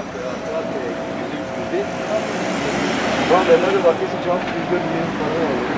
Well, another one. This It's just good news for all.